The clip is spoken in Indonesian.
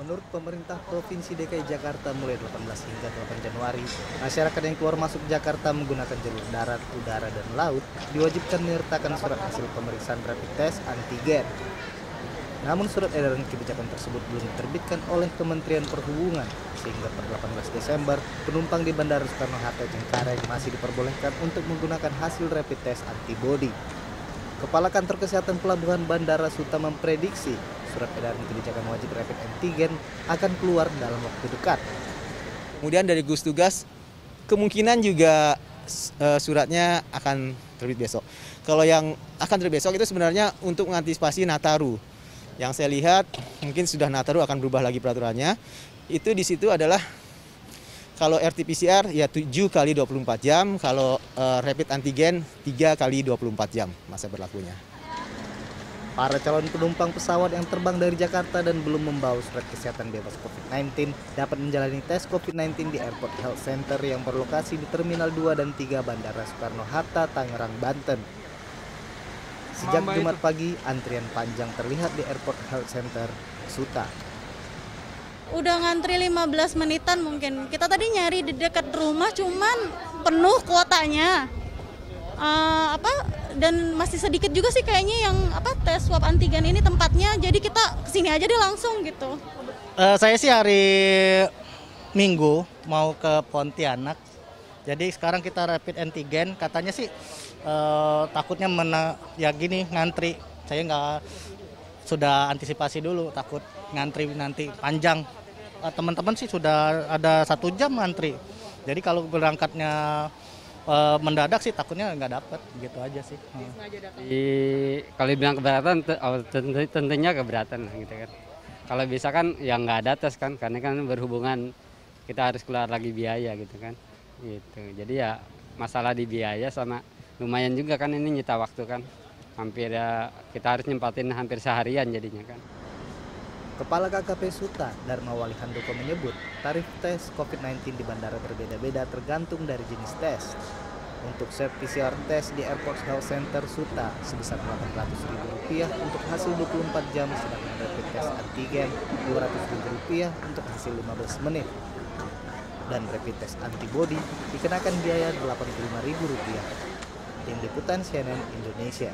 Menurut pemerintah Provinsi DKI Jakarta mulai 18 hingga 8 Januari, masyarakat yang keluar masuk Jakarta menggunakan jalur darat, udara, dan laut diwajibkan menyertakan surat hasil pemeriksaan rapid test antigen. Namun surat edaran kebijakan tersebut belum diterbitkan oleh Kementerian Perhubungan sehingga per 18 Desember penumpang di Bandara Soekarno-Hatta Cengkareng masih diperbolehkan untuk menggunakan hasil rapid test antibody. Kepala Kantor Kesehatan Pelabuhan Bandara Suta memprediksi surat edaran kebijakan wajib rapid antigen akan keluar dalam waktu dekat. Kemudian dari gugus tugas kemungkinan juga uh, suratnya akan terbit besok. Kalau yang akan terbit besok itu sebenarnya untuk mengantisipasi Nataru. Yang saya lihat mungkin sudah Nataru akan berubah lagi peraturannya. Itu di situ adalah kalau RT-PCR ya 7 kali 24 jam, kalau uh, rapid antigen 3 kali 24 jam masa berlakunya. Para calon penumpang pesawat yang terbang dari Jakarta dan belum membawa surat kesehatan bebas COVID-19 dapat menjalani tes COVID-19 di Airport Health Center yang berlokasi di Terminal 2 dan 3 Bandara Soekarno-Hatta, Tangerang, Banten. Sejak Jumat pagi, antrian panjang terlihat di Airport Health Center, Suta udah ngantri 15 menitan mungkin. Kita tadi nyari di dekat rumah cuman penuh kuotanya. Uh, apa dan masih sedikit juga sih kayaknya yang apa tes swab antigen ini tempatnya. Jadi kita ke sini aja deh langsung gitu. Uh, saya sih hari Minggu mau ke Pontianak. Jadi sekarang kita rapid antigen. Katanya sih uh, takutnya mena ya gini ngantri. Saya nggak sudah antisipasi dulu takut ngantri nanti panjang Eh, teman-teman sih sudah ada satu jam antri. Jadi kalau berangkatnya uh, mendadak sih takutnya nggak dapat gitu aja sih. Hmm. Di, kalau bilang keberatan oh, tentunya keberatan gitu kan. Kalau bisa kan ya nggak ada tes kan karena kan berhubungan kita harus keluar lagi biaya gitu kan. Gitu. Jadi ya masalah di biaya sama lumayan juga kan ini nyita waktu kan. Hampir ya kita harus nyempatin hampir seharian jadinya kan. Kepala KKP Suta, Dharma Wali Handoko menyebut, tarif tes COVID-19 di bandara berbeda-beda tergantung dari jenis tes. Untuk swab PCR tes di Airport Health Center Suta sebesar Rp800.000 untuk hasil 24 jam, sedangkan rapid test antigen Rp200.000 untuk hasil 15 menit. Dan rapid test antibody dikenakan biaya Rp85.000. Tim Liputan CNN Indonesia.